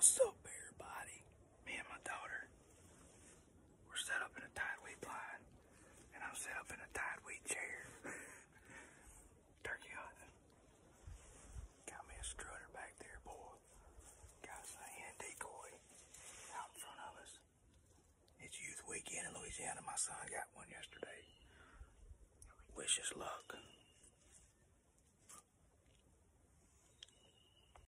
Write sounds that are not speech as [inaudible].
What's up, everybody? Me and my daughter, we're set up in a Tidewe blind, and I'm set up in a Tidewe chair. [laughs] Turkey hunting. Got me a strutter back there, boy. Got us a hen decoy out in front of us. It's youth weekend in Louisiana. My son got one yesterday. Wish us luck.